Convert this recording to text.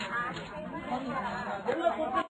啊